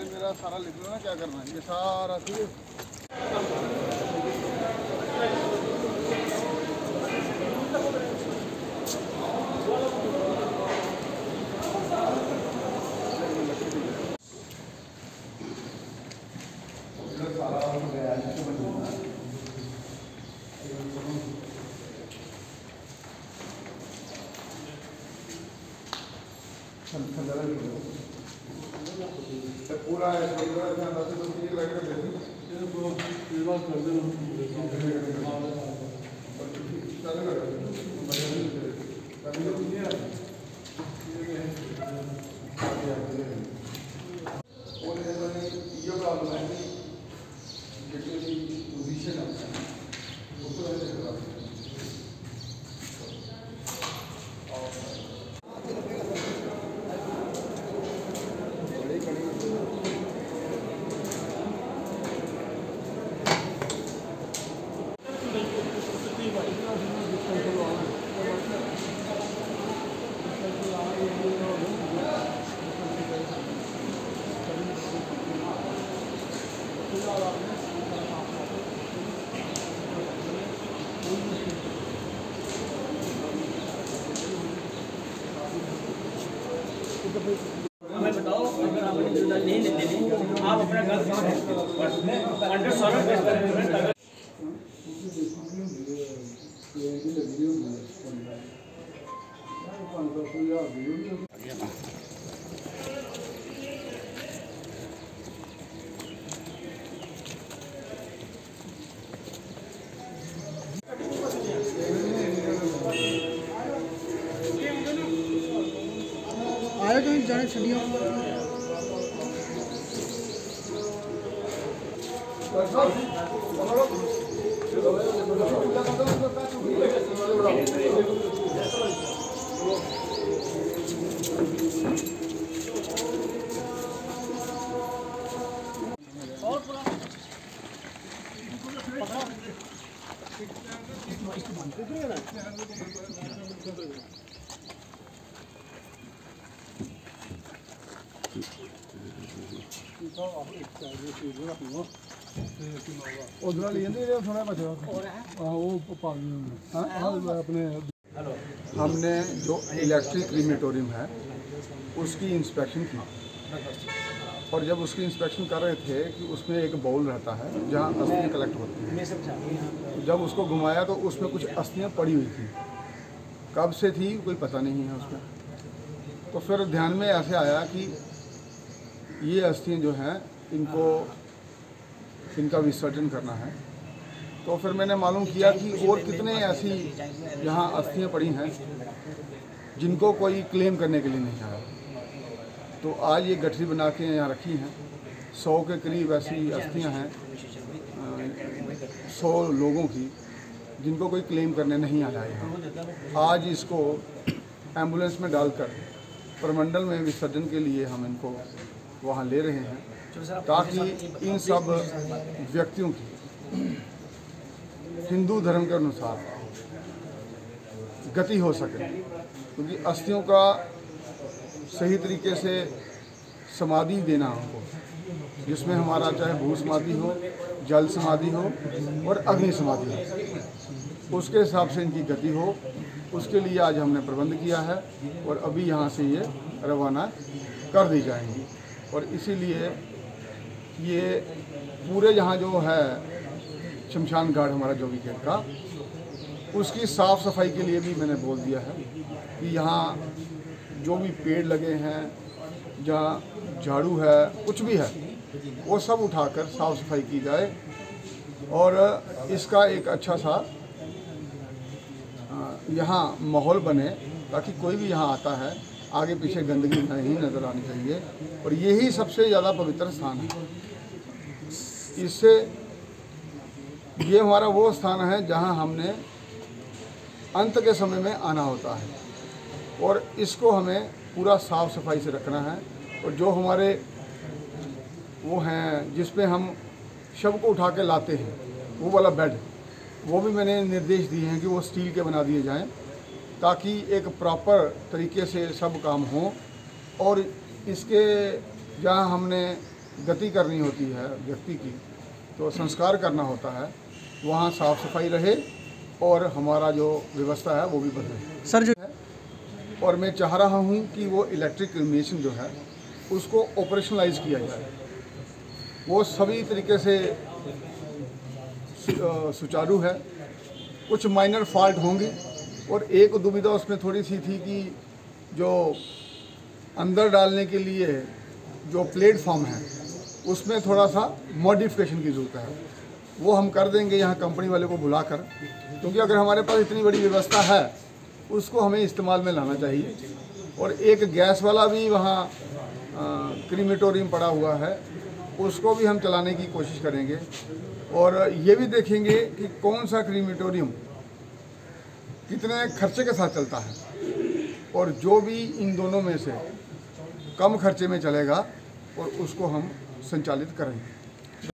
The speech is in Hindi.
पहले मेरा सारा लिख लो ना क्या करना है? ये सारा पूरा है पूरा लग रहा है। हमें बताओ अगर आप नहीं लेते नहीं आप अपना घर से अंडर सोलर बेस पर आया कहीं जाने छड़ियों उधर वाली ਇਹਦੇ ਜਿਹੜਾ ਥੋੜਾ ਬਚਿਆ ਆਹ ਉਹ ਪਾ ਗਈ ਹਾਂ ਆਹ ਆਪਣੇ हमने जो इलेक्ट्रिक क्रीमेटोरियम है उसकी इंस्पेक्शन की और जब उसकी इंस्पेक्शन कर रहे थे कि उसमें एक बाउल रहता है जहाँ अस्थियाँ कलेक्ट होती हैं तो जब उसको घुमाया तो उसमें कुछ अस्थियाँ पड़ी हुई थी कब से थी कोई पता नहीं है उसमें तो फिर ध्यान में ऐसे आया कि ये अस्थियाँ जो हैं, इनको, इनका विसर्जन करना है। तो फिर मैंने मालूम किया कि और कितने ऐसी यहाँ अस्थियाँ पड़ी हैं, जिनको कोई क्लेम करने के लिए नहीं आया। तो आज ये गठरी बना के यहाँ रखी हैं। सौ के करीब ऐसी अस्थियाँ हैं, सौ लोगों की, जिनको कोई क्लेम करने नहीं आया यहाँ। आज इसको एंबुलेंस में डालकर प्रमंडल में विसर्जन के लिए हम इनको वहाँ ले रहे हैं ताकि इन सब व्यक्तियों की हिंदू धर्म के अनुसार गति हो सके क्योंकि तो अस्थियों का सही तरीके से समाधि देना हमको जिसमें हमारा चाहे भू समाधि हो जल समाधि हो और अग्नि समाधि हो उसके हिसाब से इनकी गति हो। उसके लिए आज हमने प्रबंध किया है और अभी यहाँ से ये रवाना कर दी जाएँगी। और इसीलिए ये पूरे यहाँ जो है शमशान घाट हमारा जोगी खेत का, उसकी साफ़ सफ़ाई के लिए भी मैंने बोल दिया है कि यहाँ जो भी पेड़ लगे हैं, जहाँ झाड़ू है, कुछ भी है, वो सब उठाकर साफ़ सफ़ाई की जाए। और इसका एक अच्छा सा यहाँ माहौल बने ताकि कोई भी यहाँ आता है आगे पीछे गंदगी नहीं नज़र आनी चाहिए। और यही सबसे ज़्यादा पवित्र स्थान है। इससे ये हमारा वो स्थान है जहाँ हमने अंत के समय में आना होता है। और इसको हमें पूरा साफ़ सफ़ाई से रखना है। और जो हमारे वो हैं जिसमें हम शव को उठा के लाते हैं, वो वाला बेड, वो भी मैंने निर्देश दिए हैं कि वो स्टील के बना दिए जाएँ। ताकि एक प्रॉपर तरीके से सब काम हो और इसके जहाँ हमने गति करनी होती है व्यक्ति की तो संस्कार करना होता है वहाँ साफ़ सफ़ाई रहे और हमारा जो व्यवस्था है वो भी बदले। सर जो है और मैं चाह रहा हूँ कि वो इलेक्ट्रिक मेशन जो है उसको ऑपरेशनलाइज किया जाए। वो सभी तरीके से सुचारू है। कुछ माइनर फॉल्ट होंगे और एक दुविधा उसमें थोड़ी सी थी कि जो अंदर डालने के लिए जो प्लेटफॉर्म है, उसमें थोड़ा सा मॉडिफिकेशन की ज़रूरत है। वो हम कर देंगे यहाँ कंपनी वाले को बुलाकर, क्योंकि अगर हमारे पास इतनी बड़ी व्यवस्था है, उसको हमें इस्तेमाल में लाना चाहिए। और एक गैस वाला भी वहाँ क्रीमेटोरियम पड़ा हुआ है, उसको भी हम चलाने की कोशिश करेंगे। और ये भी देखेंगे कि कौन सा क्रीमेटोरियम कितने खर्चे के साथ चलता है। और जो भी इन दोनों में से कम खर्चे में चलेगा, और उसको हम संचालित करेंगे।